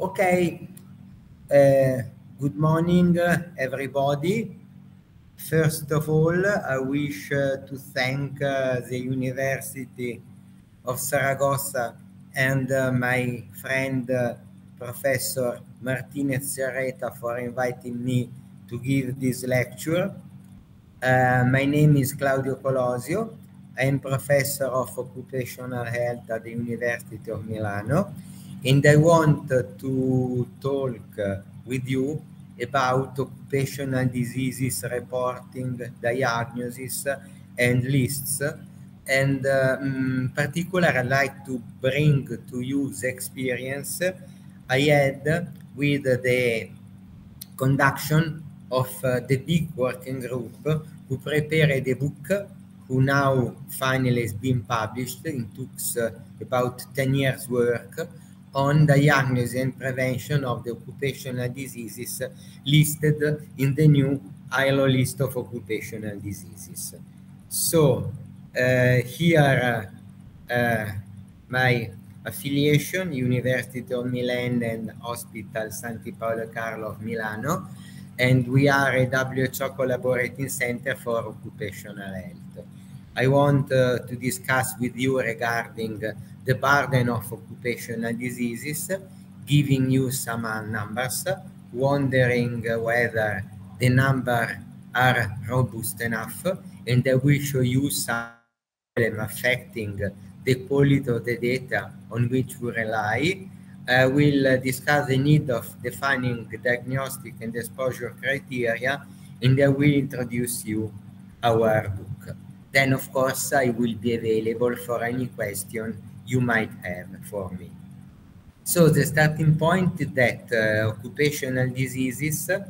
Okay, uh, good morning, everybody. First of all, I wish uh, to thank uh, the University of Saragossa and uh, my friend uh, Professor Martinez Jarreta for inviting me to give this lecture. Uh, my name is Claudio Colosio. I am professor of occupational health at the University of Milano and I want to talk with you about occupational diseases reporting, diagnosis, and lists. And uh, in particular, I'd like to bring to you the experience I had with the conduction of uh, the big working group who prepared a book who now finally has been published. It took uh, about 10 years work on diagnosis and prevention of the occupational diseases listed in the new ILO list of occupational diseases. So uh, here uh, my affiliation, University of Milan and Hospital Santi Paolo Carlo of Milano, and we are a WHO collaborating center for occupational health. I want uh, to discuss with you regarding the burden of occupational diseases, giving you some uh, numbers, wondering whether the numbers are robust enough, and I will show you some affecting the quality of the data on which we rely. I will discuss the need of defining diagnostic and exposure criteria, and I will introduce you our book. Then, of course, I will be available for any question you might have for me. So the starting point is that uh, occupational diseases um,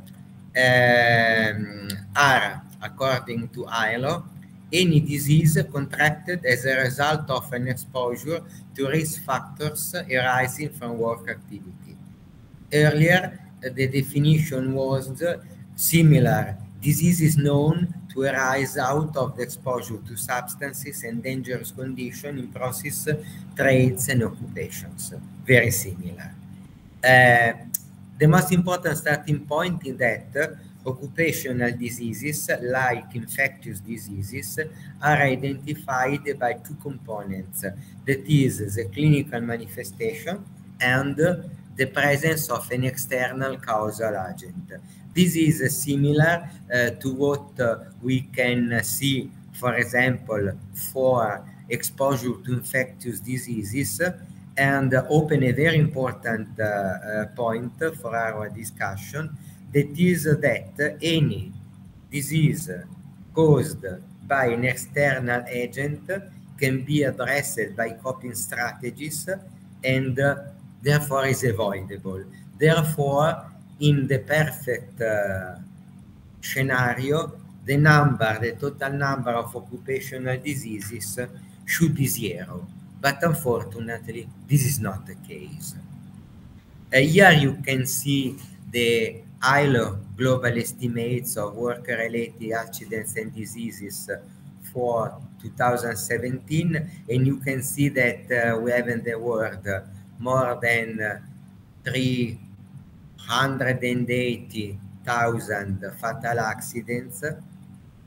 are, according to ILO, any disease contracted as a result of an exposure to risk factors arising from work activity. Earlier, the definition was similar. Disease is known to arise out of the exposure to substances and dangerous conditions in process, trades, and occupations. Very similar. Uh, the most important starting point is that occupational diseases, like infectious diseases, are identified by two components. That is the clinical manifestation and the presence of an external causal agent. This is similar uh, to what uh, we can see, for example, for exposure to infectious diseases and open a very important uh point for our discussion that is that any disease caused by an external agent can be addressed by coping strategies and therefore is avoidable. Therefore, in the perfect uh, scenario, the number, the total number of occupational diseases should be zero. But unfortunately, this is not the case. Uh, here you can see the ILO global estimates of work-related accidents and diseases for 2017, and you can see that uh, we have in the world more than uh, 380,000 fatal accidents,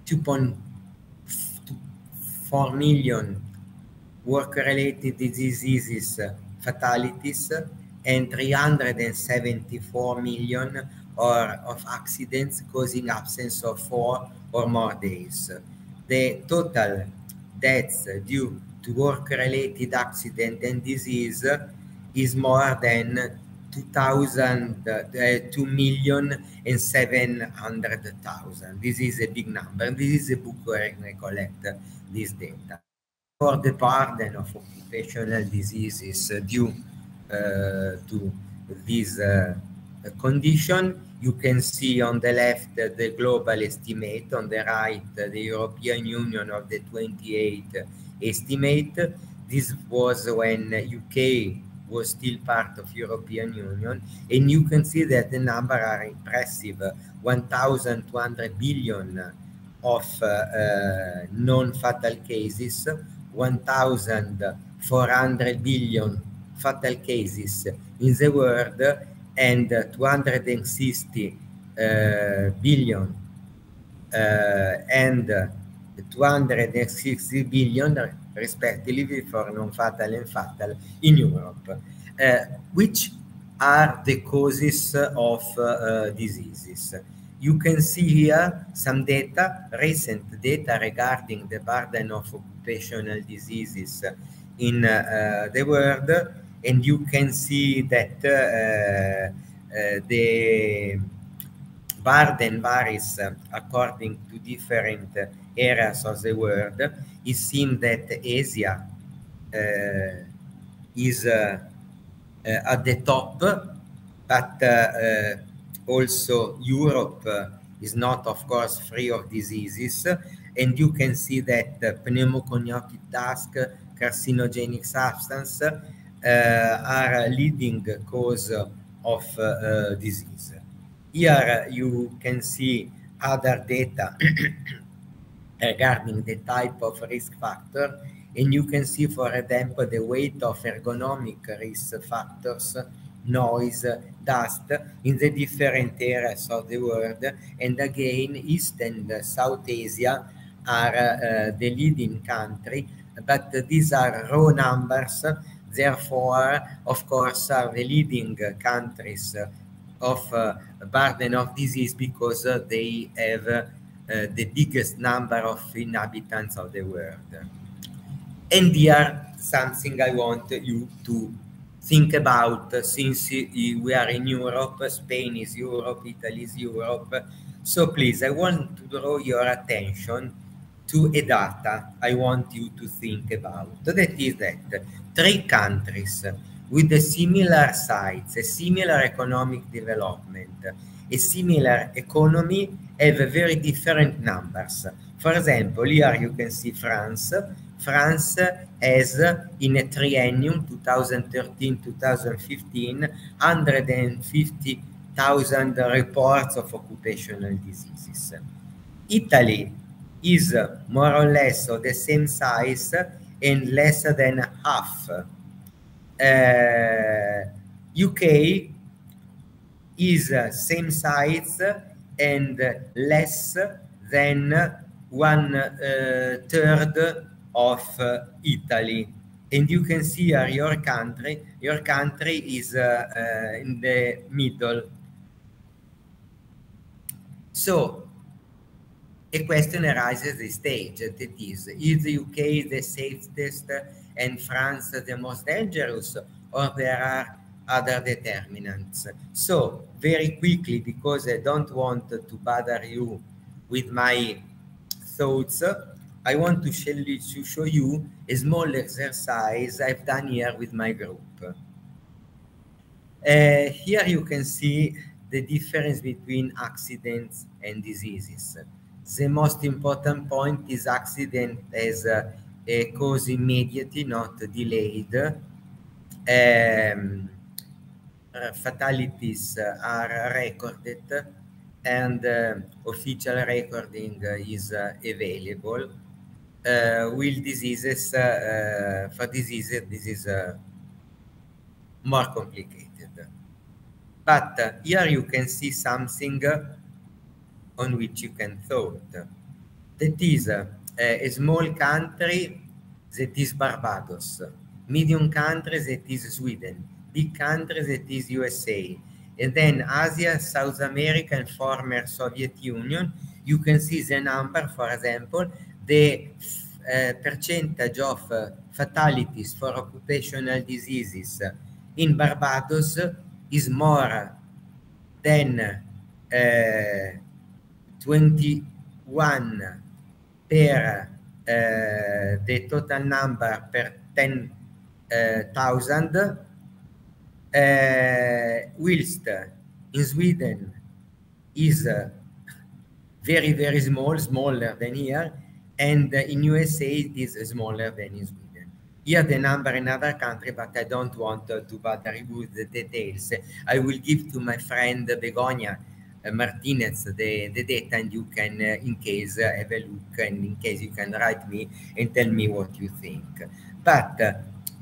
2.4 million work-related diseases uh, fatalities, and 374 million or of accidents causing absence of four or more days. The total deaths due to work-related accident and disease is more than 2000, uh, 2 million and 700,000. This is a big number. This is a book where I collect this data. For the burden of occupational diseases due uh, to this uh, condition, you can see on the left the global estimate, on the right the European Union of the 28 estimate. This was when UK was still part of European Union. And you can see that the number are impressive, 1,200 billion of uh, uh, non-fatal cases, 1,400 billion fatal cases in the world and 260 uh, billion and 260 billion respectively for non-fatal and fatal in Europe, uh, which are the causes of uh, diseases. You can see here some data, recent data regarding the burden of occupational diseases in uh, the world, and you can see that uh, burden varies according to different areas of the world. It seems that Asia uh, is uh, uh, at the top, but also Europe is not, of course, free of diseases. And you can see that pneumoconic dust, carcinogenic substance uh, are leading cause of uh, disease. Here you can see other data regarding the type of risk factor and you can see for example the weight of ergonomic risk factors noise dust in the different areas of the world. And again east and south asia are uh, the leading country but these are raw numbers. Therefore of course are the leading countries of uh, burden of disease because uh, they have uh, the biggest number of inhabitants of the world and here something i want you to think about since we are in Europe, Spain is Europe, Italy is Europe. So please, I want to draw your attention to a data I want you to think about. That is that three countries with a similar size, a similar economic development, a similar economy have very different numbers. For example, here you can see France. France has in a triennium 2013-2015 150,000 reports of occupational diseases. Italy is more or less of the same size and less than half. Uh, UK is same size and less than one uh, third of uh, Italy. And you can see here your country, your country is uh, uh, in the middle. So a question arises the stage that is, is the UK the safest and France the most dangerous or there are other determinants? So very quickly, because I don't want to bother you with my thoughts, I want to show, you a small exercise I've done here with my group. Uh, here you can see the difference between accidents and diseases. The most important point is accident as a cause immediately, not delayed. Um, fatalities are recorded and uh, official recording is uh, available uh, will diseases uh, for diseases this is uh, more complicated but uh, here you can see something on which you can thought that is uh, a small country that is barbados medium country that is sweden big country that is usa and then asia south america and former soviet union. You can see the number for example the uh, percentage of uh, fatalities for occupational diseases in Barbados is more than uh, 21 per uh, the total number per 10,000 uh, whilst in Sweden is very very small smaller than here and in USA it is smaller than in Sweden. Here the number in other country, but I don't want to bother you with the details. I will give to my friend Begoña Martinez the, the data and you can, uh, in case, uh, have a look and in case you can write me and tell me what you think. But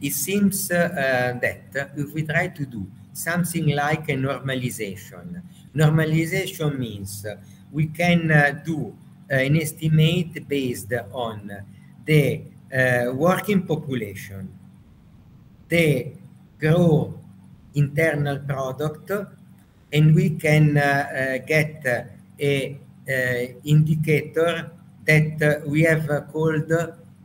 it seems that if we try to do something like a normalization. Normalization means we can do an estimate based on the uh, working population, the gross internal product, and we can uh, uh, get a uh, indicator that we have called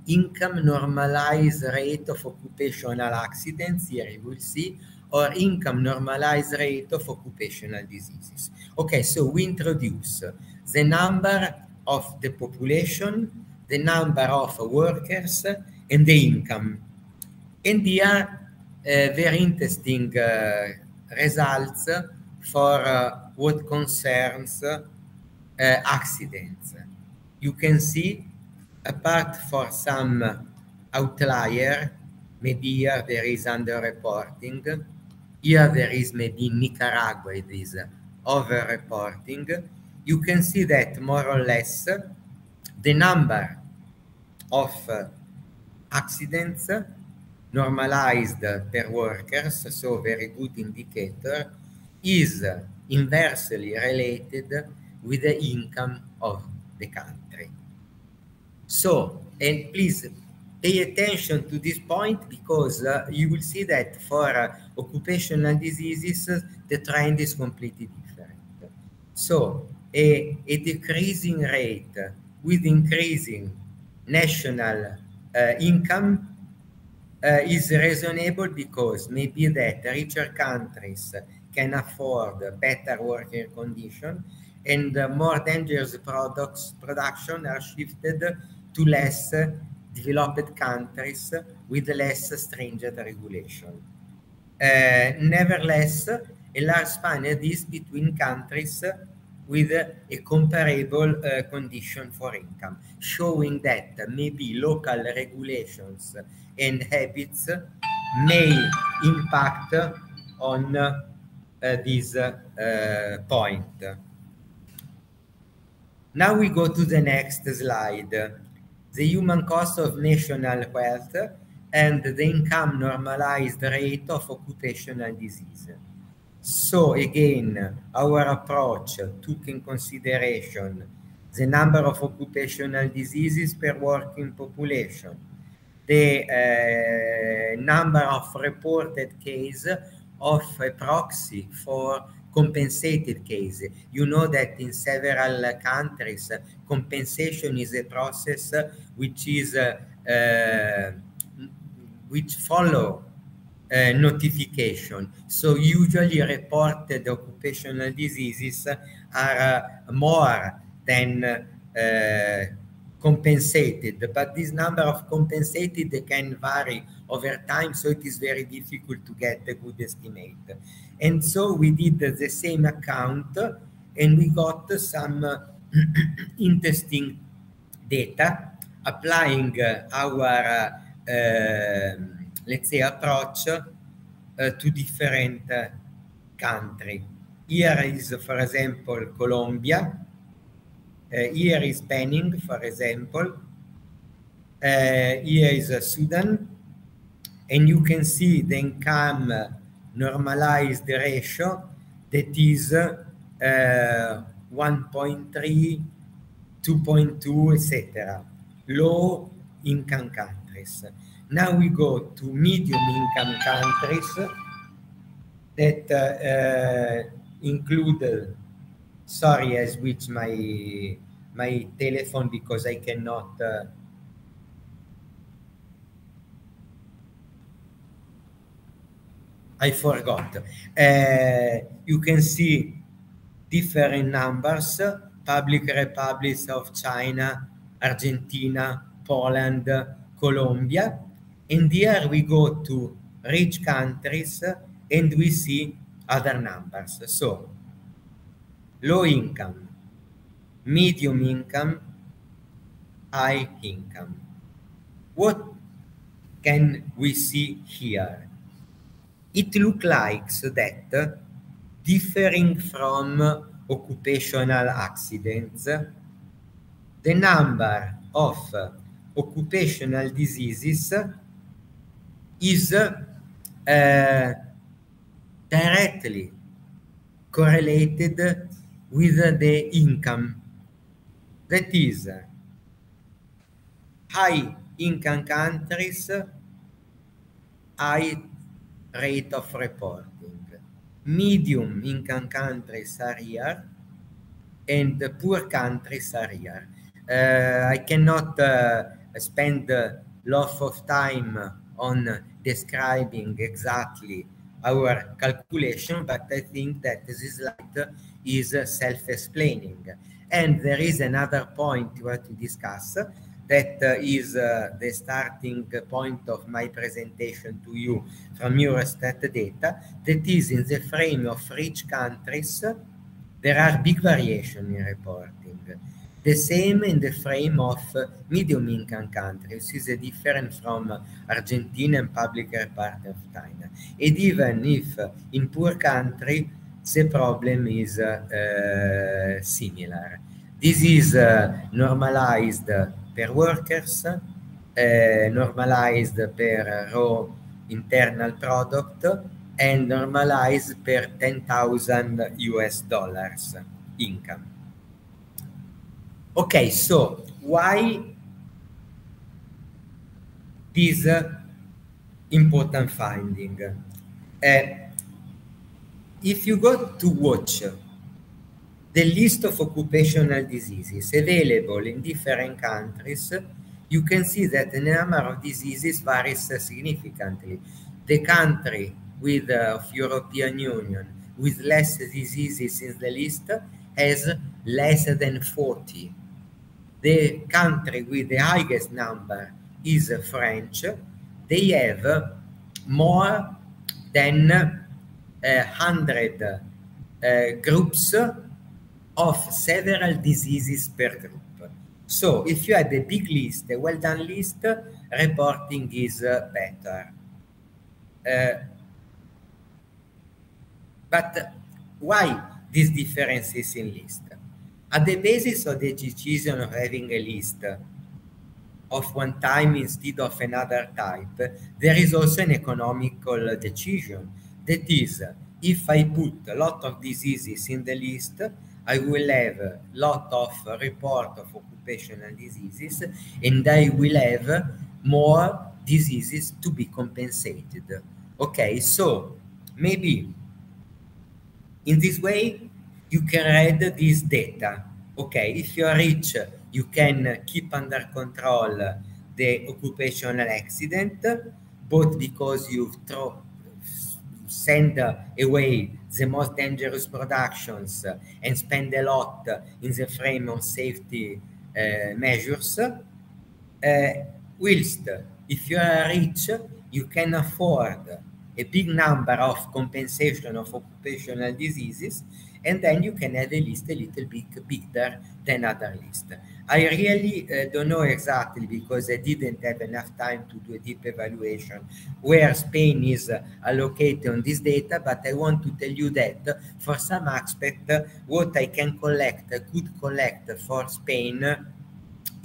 income normalized rate of occupational accidents, here you will see, or income normalized rate of occupational diseases. Okay, so we introduce the number of the population, the number of workers, and the income. And here, uh, very interesting uh, results for what concerns uh, accidents. You can see, apart for some outlier, maybe here there is underreporting, here there is maybe in Nicaragua it is overreporting, you can see that more or less the number of accidents normalized per workers, so very good indicator, is inversely related with the income of the country. So, and please pay attention to this point because uh, you will see that for uh, occupational diseases, the trend is completely different. So, a, a decreasing rate with increasing national uh, income uh, is reasonable because maybe that richer countries can afford better working conditions and more dangerous products production are shifted to less developed countries with less stringent regulation. Uh, nevertheless, a large span is between countries with a comparable uh, condition for income, showing that maybe local regulations and habits may impact on uh, this uh, point. Now we go to the next slide. The human cost of national wealth and the income normalized rate of occupational disease. So again, our approach took in consideration the number of occupational diseases per working population, the uh, number of reported cases of a proxy for compensated case. You know that in several countries, compensation is a process which is uh, uh, which follow uh, notification. So usually reported occupational diseases are uh, more than uh, compensated, but this number of compensated can vary over time, so it is very difficult to get a good estimate. And so we did the same account and we got some interesting data applying our, uh, let's say, approach uh, to different uh, countries. Here is, for example, Colombia. here is Benin, for example. here is Sudan. And you can see the income normalized ratio that is uh, 1.3, 2.2, etc. Low income countries. Now we go to medium income countries that uh, uh, include, sorry, I switched my, my telephone because I cannot uh, I forgot. Uh, you can see different numbers, public republics of China, Argentina, Poland, Colombia. And here we go to rich countries and we see other numbers. So, low income, medium income, high income. What can we see here? It looks like that differing from occupational accidents, the number of occupational diseases is uh, directly correlated with the income. That is, high income countries, high rate of reporting. Medium income countries are here, and poor countries are here. Uh, I cannot uh, spend a lot of time on describing exactly our calculation, but I think that this slide is self-explaining. And there is another point we have to discuss that uh, is uh, the starting point of my presentation to you from Eurostat data, that is in the frame of rich countries, there are big variation in reporting. The same in the frame of medium income countries is different from Argentina and Public Republic of China. And even if in poor country, the problem is uh, similar. This is uh, normalized per workers, uh, normalized per raw internal product, and normalized per 10,000 US dollars income. Okay, so why this important finding? Uh, if you go to watch the list of occupational diseases available in different countries, you can see that the number of diseases varies significantly. The country with uh, of European Union with less diseases in the list has less than 40. The country with the highest number is French. They have more than uh, 100 uh, groups of several diseases per group. So if you have a big list, a well-done list, reporting is uh, better. Uh, but why these differences in list? At the basis of the decision of having a list of one time instead of another type, there is also an economical decision. That is, if I put a lot of diseases in the list, I will have a lot of report of occupational diseases and I will have more diseases to be compensated. Okay, so maybe in this way you can read this data. Okay, if you are rich, you can keep under control the occupational accident, both because you throw send away the most dangerous productions and spend a lot in the frame of safety uh, measures. Uh, whilst if you are rich, you can afford a big number of compensation of occupational diseases, and then you can have a list a little bit bigger than other list. I really uh, don't know exactly because I didn't have enough time to do a deep evaluation where Spain is uh, allocated on this data, but I want to tell you that for some aspect, uh, what I can collect, could collect for Spain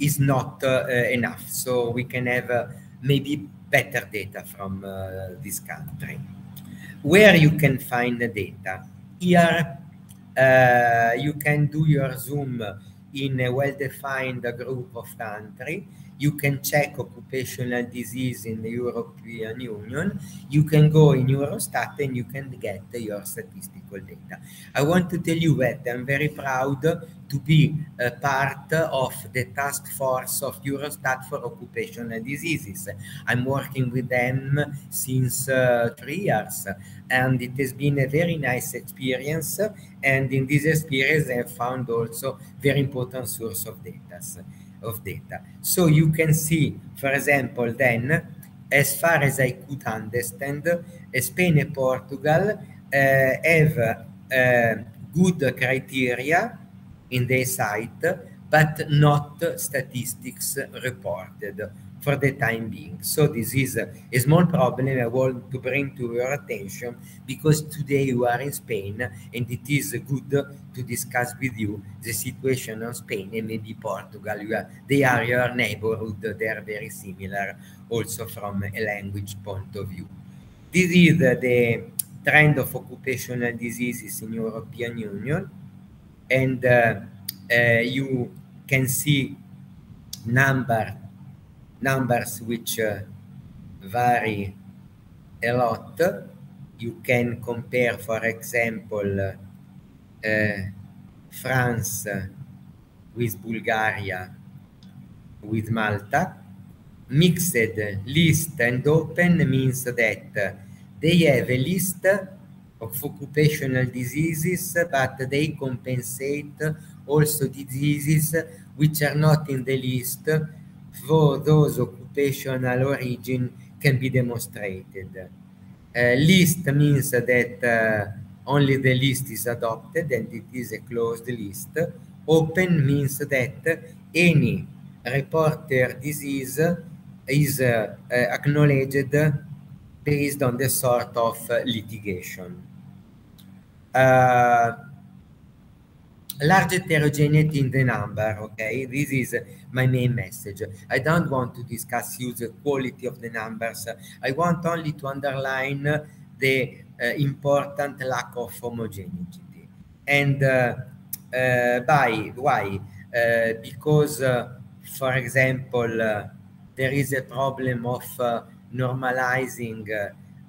is not uh, enough. So we can have uh, maybe better data from uh, this country. Where you can find the data? Here, you can do your Zoom in a well-defined group of country. You can check occupational disease in the European Union. You can go in Eurostat and you can get your statistical data. I want to tell you that I'm very proud to be a part of the task force of Eurostat for occupational diseases. I'm working with them since uh, three years and it has been a very nice experience and in this experience I found also very important source of data of data. So you can see for example then as far as I could understand Spain and Portugal uh, have uh, good criteria in their site but not statistics reported for the time being. So this is a, a, small problem I want to bring to your attention because today you are in Spain and it is good to discuss with you the situation of Spain and maybe Portugal. Are, they are your neighborhood. They are very similar also from a language point of view. This is the, trend of occupational diseases in European Union, and uh, uh, you can see number numbers which uh, vary a lot. You can compare, for example, uh, France with Bulgaria, with Malta. Mixed list and open means that they have a list of occupational diseases, but they compensate also diseases which are not in the list for those occupational origin can be demonstrated. Uh, list means that uh, only the list is adopted and it is a closed list. Open means that any reporter disease is uh acknowledged based on the sort of uh, litigation. Uh, large heterogeneity in the number, okay? This is my main message. I don't want to discuss user quality of the numbers. I want only to underline the uh, important lack of homogeneity. And uh, uh, by why? Uh, because, uh, for example, there is a problem of normalizing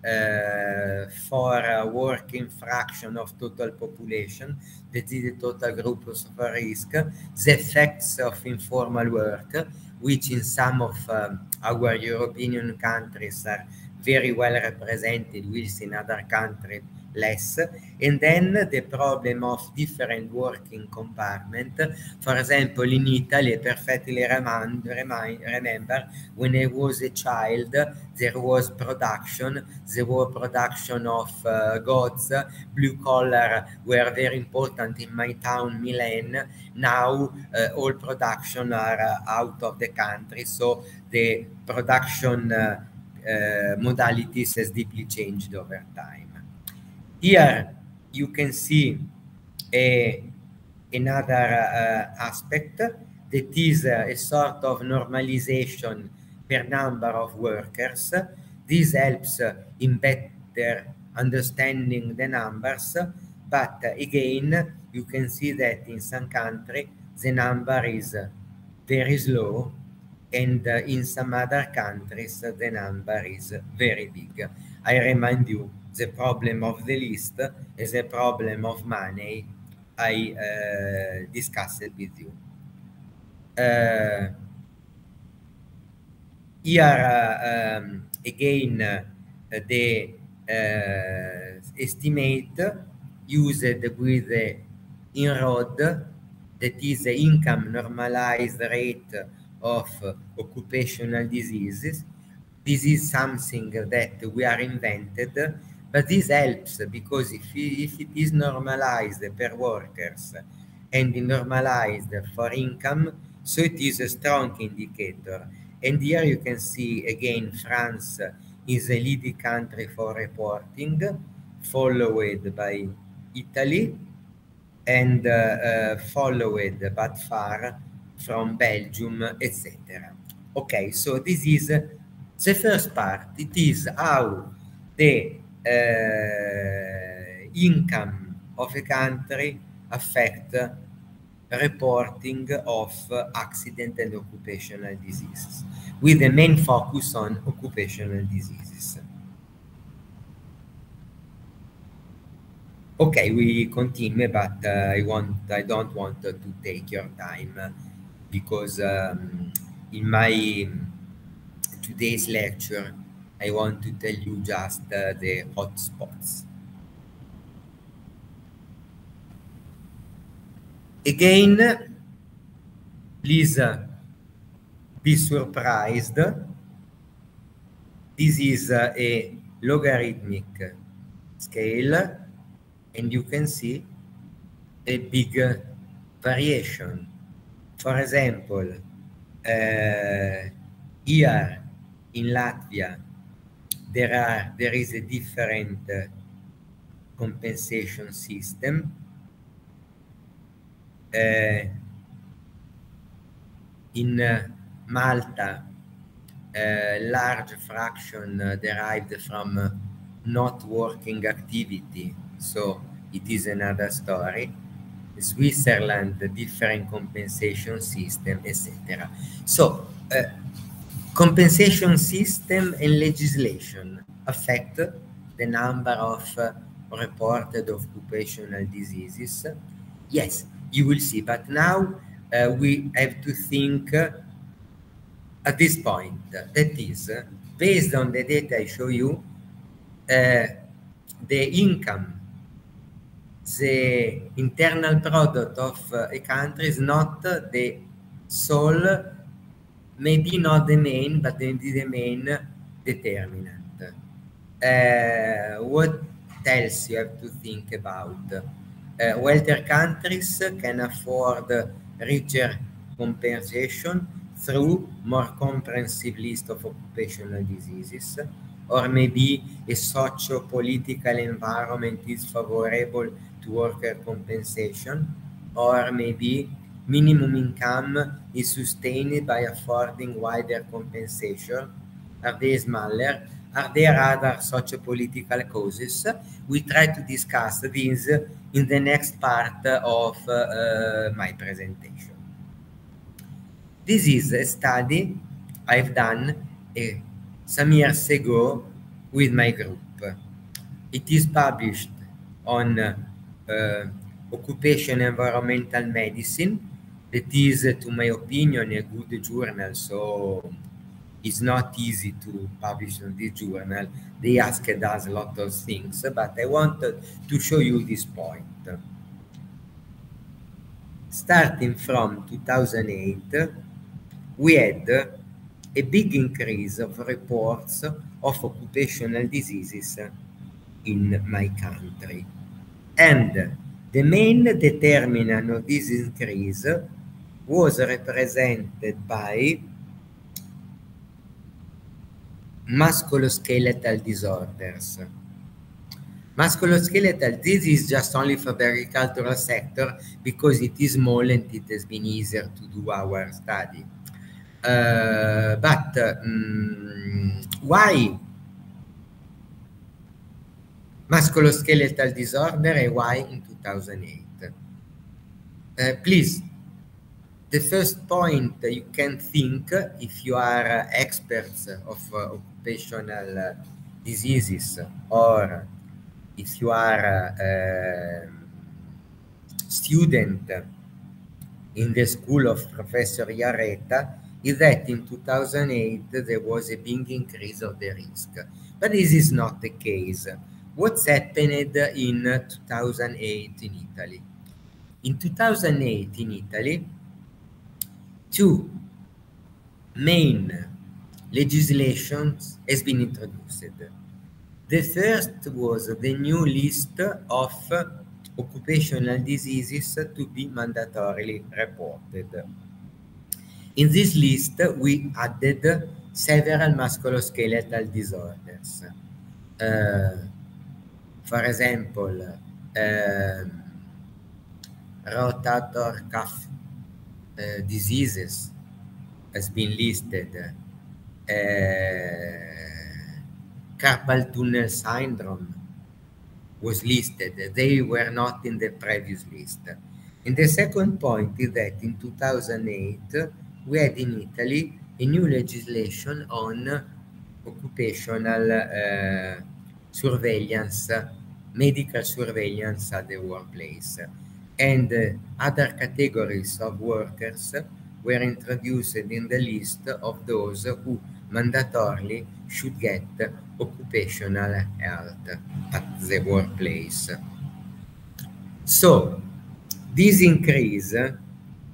uh, for a working fraction of total population, that is the total group of risk, the effects of informal work, which in some of um, our European countries are very well represented, whilst in other countries less. And then the problem of different working compartment. For example, in Italy, I perfectly remind, remind, remember when I was a child, there was production, there was production of uh, goods, blue collar were very important in my town, Milan. Now uh, all production are uh, out of the country, so the production uh, uh, modalities has deeply changed over time. Here you can see a, another uh, aspect that is uh, a sort of normalization per number of workers. This helps in better understanding the numbers, but again, you can see that in some country the number is very slow and in some other countries the number is very big. I remind you the problem of the list is a problem of money I uh, discussed with you. Uh, here, um, again, uh, the uh, estimate used with the INROD, that is the income normalized rate of occupational diseases. This is something that we are invented but this helps because if, if it is normalized per workers and normalized for income, so it is a strong indicator. And here you can see again France is a leading country for reporting, followed by Italy, and uh, uh, followed but far from Belgium, etc. Okay, so this is the first part. It is how the uh, income of a country affect reporting of accident and occupational diseases, with the main focus on occupational diseases. Okay, we continue, but uh, I want I don't want to take your time because um, in my today's lecture I want to tell you just uh, the hotspots. Again, please uh, be surprised. This is uh, a logarithmic scale and you can see a big variation. For example, uh, here in Latvia, there are there is a different uh, compensation system. Uh, in uh, Malta, a large fraction uh, derived from not working activity. So it is another story. Switzerland, different compensation system, etc. So uh, compensation system and legislation affect the number of uh, reported occupational diseases. Yes, you will see, but now uh, we have to think uh, at this point, that is, based on the data I show you, uh, the income, the internal product of uh, a country is not the sole, maybe not the main, but maybe the main determinant. Uh, what else you have to think about? Uh, wealthier countries can afford richer compensation through more comprehensive list of occupational diseases, or maybe a socio-political environment is favorable to worker compensation, or maybe minimum income is sustained by affording wider compensation. Are they smaller? Are there other socio-political causes? We try to discuss these in the next part of uh, my presentation. This is a study I've done uh, some years ago with my group. It is published on uh, Occupation Environmental Medicine. That is, to my opinion, a good journal. So it's not easy to publish on this journal. They asked us a lot of things, but I wanted to show you this point. Starting from 2008, we had a big increase of reports of occupational diseases in my country. And the main determinant of this increase was represented by musculoskeletal disorders. Musculoskeletal, this is just only for the agricultural sector because it is small and it has been easier to do our study. Uh, but um, why musculoskeletal disorder why in 2008? Uh, please, the first point that you can think if you are uh, experts of uh, occupational uh, diseases or if you are a um, student in the school of Professor Jarreta, is that in 2008 there was a big increase of the risk. But this is not the case. What's happened in 2008 in Italy? In 2008 in Italy, two main legislations has been introduced. The first was the new list of occupational diseases to be mandatorily reported. In this list, we added several musculoskeletal disorders. Uh, for example, uh, rotator cuff uh, diseases has been listed. Uh, carpal tunnel syndrome was listed. They were not in the previous list. And the second point is that in 2008, we had in Italy a new legislation on occupational uh, surveillance, medical surveillance at the workplace. And uh, other categories of workers were introduced in the list of those who mandatorily should get occupational health at the workplace. So, this increase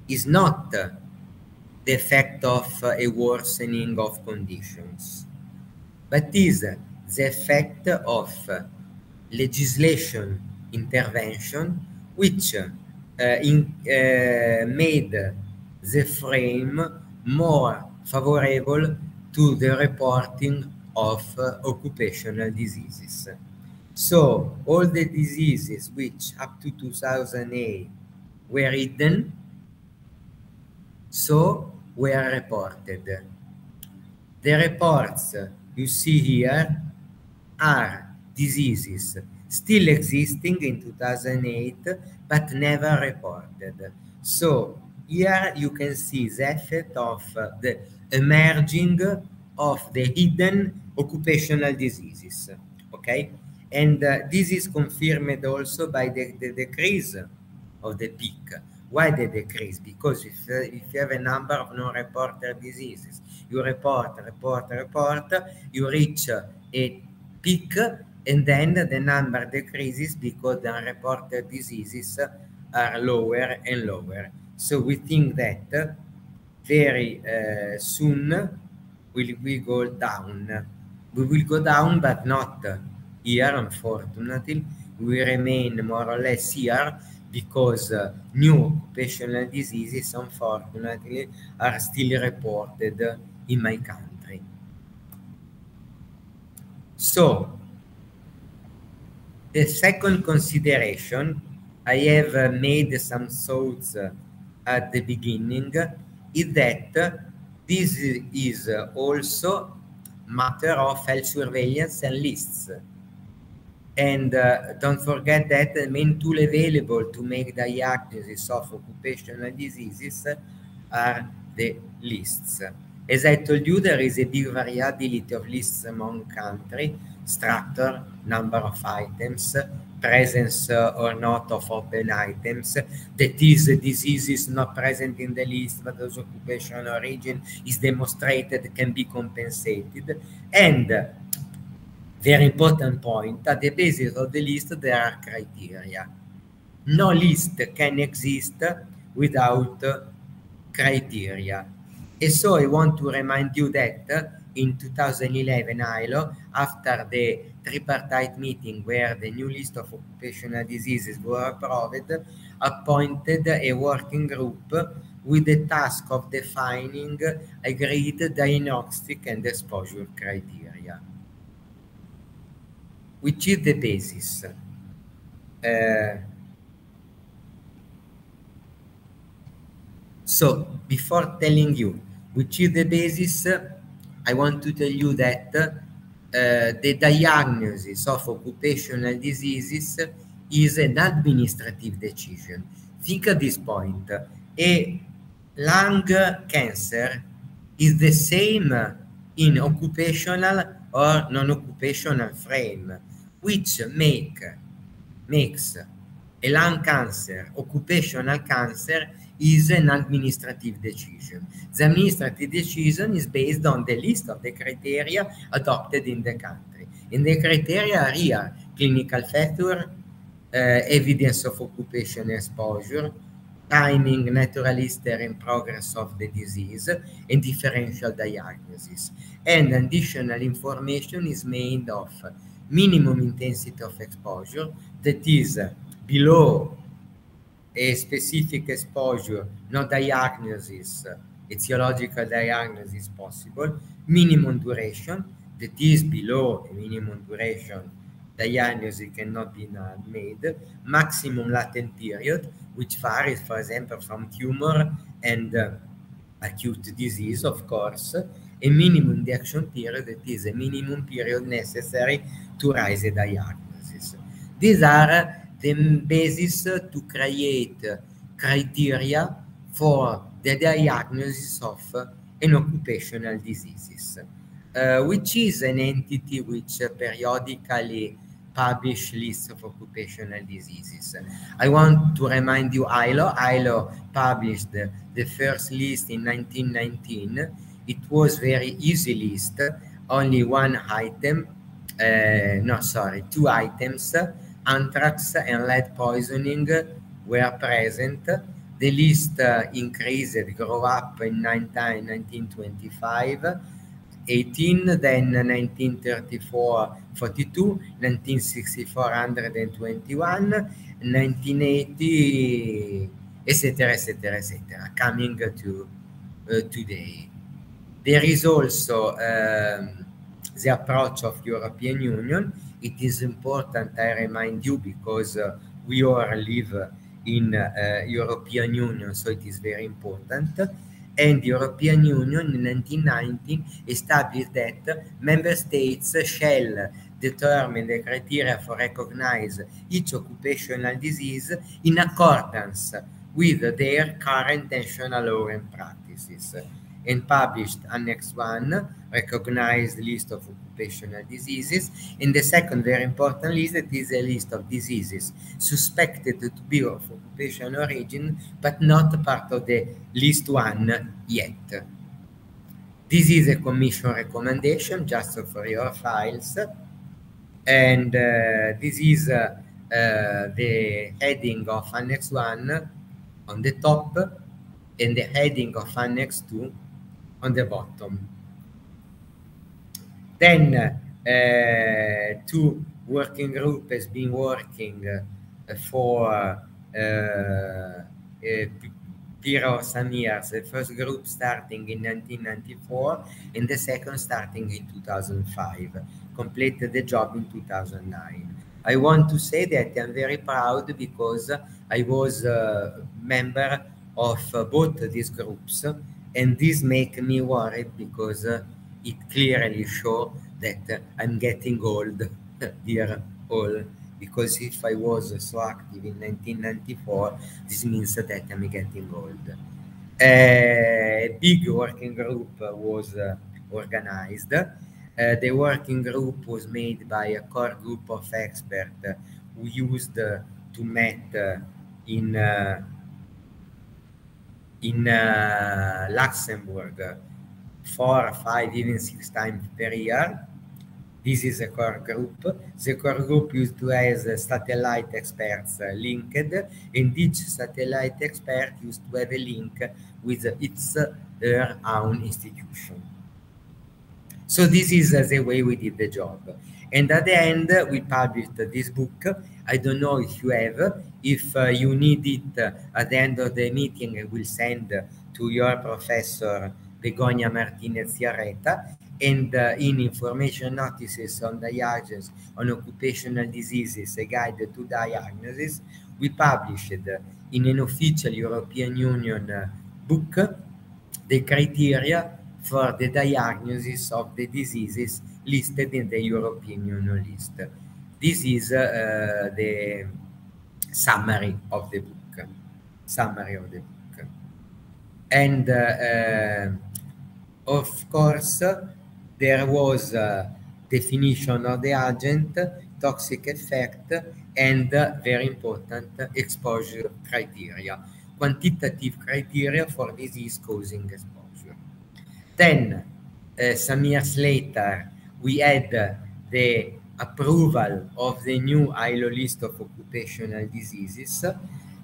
is not the effect of a worsening of conditions, but is the effect of legislation intervention which uh, in, uh, made the frame more favorable to the reporting of uh, occupational diseases. So all the diseases which up to 2008 were hidden, so were reported. The reports you see here are diseases still existing in 2008 but never reported. So here you can see the effect of uh, the emerging of the hidden occupational diseases. Okay, and uh, this is confirmed also by the, the decrease of the peak. Why the decrease? Because if, uh, if you have a number of non-reported diseases, you report, report, report, you reach a peak and then the number decreases because the unreported diseases are lower and lower. So we think that very uh, soon will we go down. We will go down, but not here, unfortunately. We remain more or less here because uh, new occupational diseases, unfortunately, are still reported in my country. So, the second consideration, I have uh, made some thoughts uh, at the beginning, is that this is also matter of health surveillance and lists. And uh, don't forget that the main tool available to make diagnosis of occupational diseases are the lists. As I told you, there is a big variability of lists among countries, structure, number of items, presence uh, or not of open items. That is, disease is not present in the list, but those occupational origin is demonstrated, can be compensated. And very important point, at the basis of the list, there are criteria. No list can exist without criteria. And so I want to remind you that in 2011 ILO, after the tripartite meeting where the new list of occupational diseases were approved, appointed a working group with the task of defining agreed diagnostic and exposure criteria, which is the basis. Uh, so, before telling you which is the basis, I want to tell you that uh, the diagnosis of occupational diseases is an administrative decision. Think at this point. A lung cancer is the same in occupational or non-occupational frame, which make makes lung cancer occupational cancer is an administrative decision. The administrative decision is based on the list of the criteria adopted in the country. And the criteria are here, clinical factor, uh, evidence of occupation exposure, timing, natural history and progress of the disease, and differential diagnosis. And additional information is made of minimum intensity of exposure, that is below a specific exposure, no diagnosis, etiological diagnosis possible, minimum duration, that is below minimum duration, diagnosis cannot be made, maximum latent period, which varies, for example, from tumor and uh, acute disease, of course, a minimum induction period, that is a minimum period necessary to raise a diagnosis. These are the basis to create criteria for the diagnosis of an occupational diseases, uh, which is an entity which periodically publish lists of occupational diseases. I want to remind you ILO. ILO published the, the first list in 1919. It was very easy list, only one item, uh, no, sorry, two items, anthrax and lead poisoning were present. The list uh, increased, grew up in 1925, 18, then 1934, 42, 1964, 121, 1980, etc., etc., etc., coming to uh, today. There is also um, the approach of European Union it is important, I remind you, because uh, we all live in uh, European Union, so it is very important. And the European Union in 1919 established that member states shall determine the criteria for recognize each occupational disease in accordance with their current national law and practices and published Annex 1, recognized list of occupational diseases. And the second very important list is a list of diseases suspected to be of occupational origin, but not part of the list 1 yet. This is a commission recommendation just for your files. And uh, this is uh, uh, the heading of Annex 1 on the top and the heading of Annex 2 on the bottom. Then uh, two working group has been working uh, for eh, a period of some years. The first group starting in 1994 and the second starting in 2005. Completed the job in 2009. I want to say that I'm very proud because I was a member of both these groups and this make me worried because it clearly show that uh, I'm getting old, dear all. Because if I was so active in 1994, this means that I'm getting old. A big working group was uh, organized. Uh, the working group was made by a core group of experts who used uh, to meet uh, in in uh, Luxembourg four, five, even six times per year. This is a core group. The core group used to have satellite experts uh, linked, and each satellite expert used to have a link with its her own institution. So this is uh, the way we did the job. And at the end, we published this book. I don't know if you have. If uh, you need it uh, at the end of the meeting, I will send to your professor Begoña Martinez Jarreta. And uh, in information notices on diagnosis on occupational diseases, a guide to diagnosis, we published in an official European Union uh, book the criteria for the diagnosis of the diseases listed in the European Union list. This is uh, the summary of the book. Summary of the book. And uh, uh, of course, there was a definition of the agent, toxic effect, and very important exposure criteria, quantitative criteria for disease causing exposure. Then, uh, some years later, we had the approval of the new ILO list of occupational diseases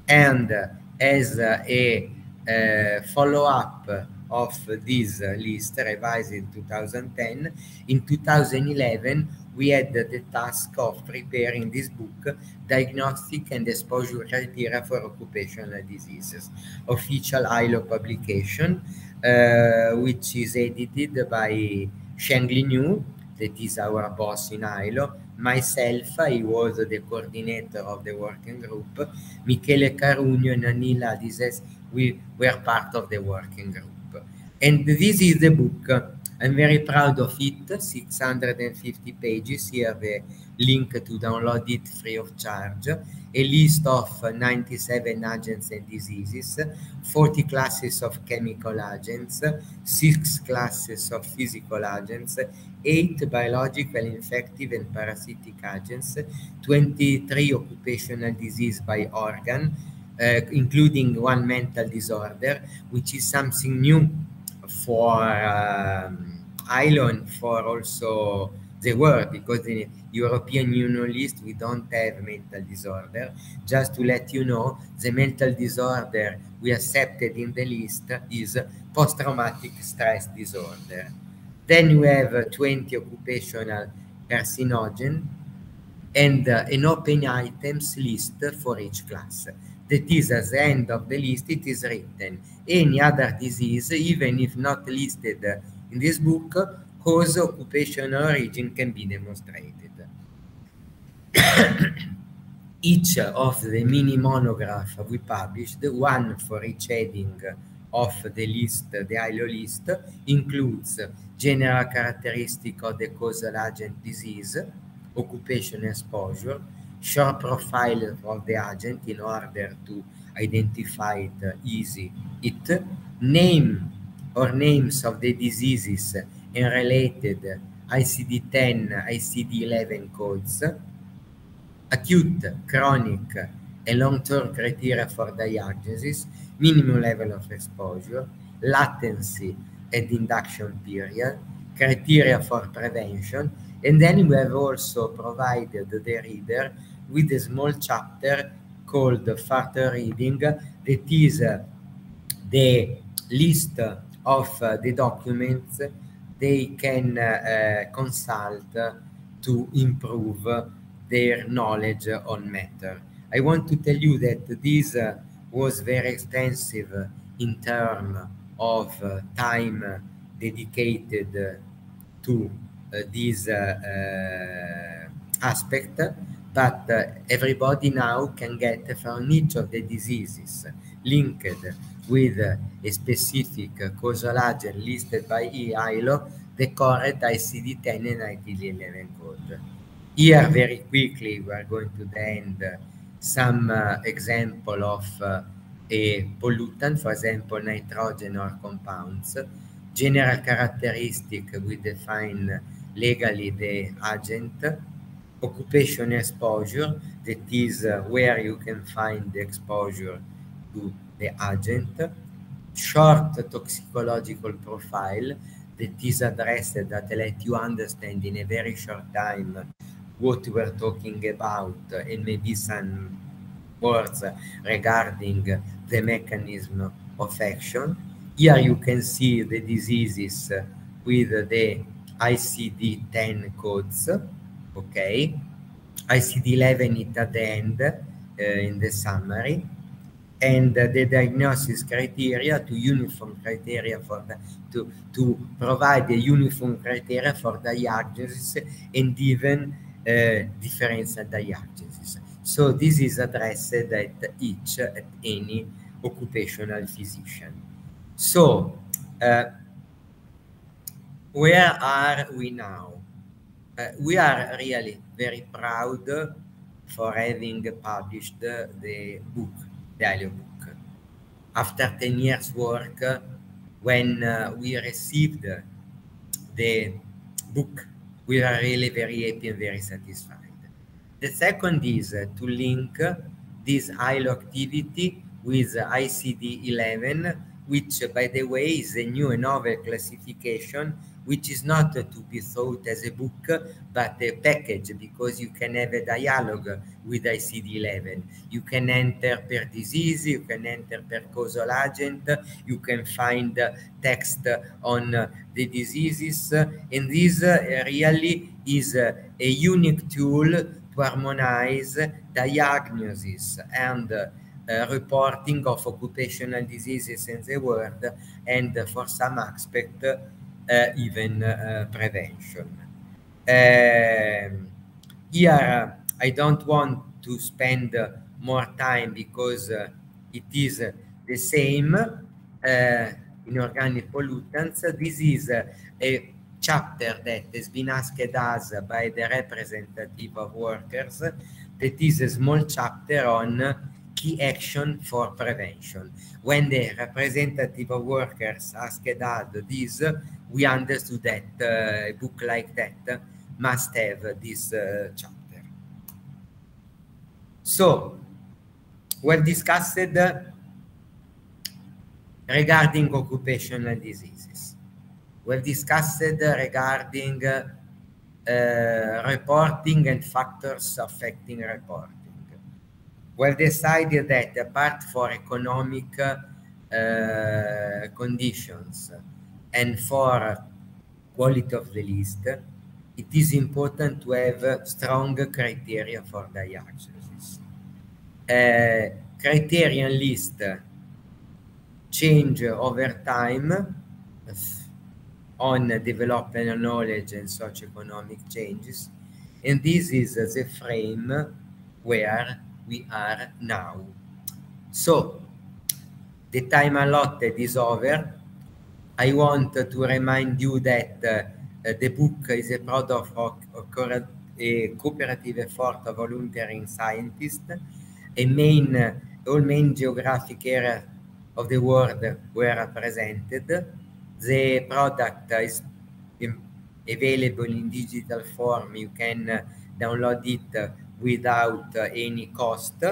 and as a, a follow-up of this list revised in 2010, in 2011 we had the task of preparing this book, Diagnostic and Exposure Criteria for Occupational Diseases, official ILO publication, uh, which is edited by Shengli Niu, that is our boss in ILO. Myself, I was the coordinator of the working group. Michele Carugno and Anila Adises, we were part of the working group. And this is the book. I'm very proud of it, 650 pages. Here the link to download it free of charge. A list of 97 agents and diseases, 40 classes of chemical agents, 6 classes of physical agents, 8 biological, infective, and parasitic agents, 23 occupational disease by organ, uh, including one mental disorder, which is something new for um, ILO for also the world, because the European Union list, we don't have mental disorder. Just to let you know, the mental disorder we accepted in the list is post-traumatic stress disorder. Then we have 20 occupational carcinogen and uh, an open items list for each class. That is, at the end of the list, it is written any hmm. other disease, even if not listed in this book, whose occupational origin can be demonstrated. each of the mini monograph we published, one for each heading of the list, the ILO list, includes general characteristic of the causal agent disease, occupation exposure, short profile of the agent in order to identify it easy it, name or names of the diseases and related ICD-10, ICD-11 codes, acute, chronic, and long-term criteria for diagnosis, minimum level of exposure, latency and induction period, criteria for prevention, and then we have also provided the reader with a small chapter called further reading that is uh, the list of uh, the documents they can uh, consult to improve their knowledge on matter. I want to tell you that this was very extensive in terms of time dedicated to this aspect but uh, everybody now can get from each of the diseases linked with a specific causal agent listed by ILO the correct ICD-10 and ICD-11 code. Here, very quickly, we are going to end some uh, example of uh, a pollutant, for example, nitrogen or compounds. General characteristic, we define legally the agent, occupation exposure, that is uh, where you can find the exposure to the agent, short toxicological profile, that is addressed that let you understand in a very short time what we're talking about and maybe some words regarding the mechanism of action. Here you can see the diseases with the ICD-10 codes okay I icd11 it at the end uh, in the summary. And uh, the diagnosis criteria to uniform criteria for the, to to provide a uniform criteria for diagnosis and even uh, differential diagnosis. So this is addressed at each at any occupational physician. So uh, where are we now we are really very proud for having published the book, the ILO book. After 10 years work, when uh, we received the book, we are really very happy and very satisfied. The second is to link this ILO activity with ICD-11, which, by the way, is a new and novel classification which is not to be thought as a book, but a package, because you can have a dialogue with ICD-11. You can enter per disease, you can enter per causal agent, you can find text on the diseases, and this really is a unique tool to harmonize diagnosis and uh, reporting of occupational diseases in the world and for some aspect uh, even uh, prevention. Um, here, I don't want to spend more time because it is the same in organic pollutants. This is a chapter that has been asked us by the representative of workers that is a small chapter on key action for prevention. When the representative of workers asked us this, we understood that uh, a book like that must have this uh, chapter. So, we've discussed regarding occupational diseases. We've discussed regarding uh, reporting and factors affecting reporting. We've decided that apart for economic uh, conditions, and for quality of the list, it is important to have strong criteria for diagnosis. Uh, criterion list change over time on developmental knowledge and socioeconomic changes. And this is the frame where we are now. So, the time allotted is over. I want to remind you that uh, the book is a product of, a cooperative effort of volunteering scientists. A main, all main geographic areas of the world were represented. The product is available in digital form. You can download it without uh, any cost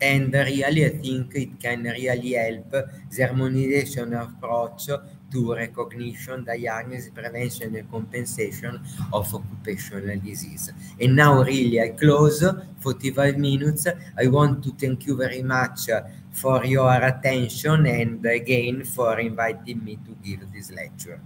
and really I think it can really help the harmonization approach to recognition, diagnosis, prevention, and compensation of occupational disease. And now, really, I close 45 minutes. I want to thank you very much for your attention and again for inviting me to give this lecture.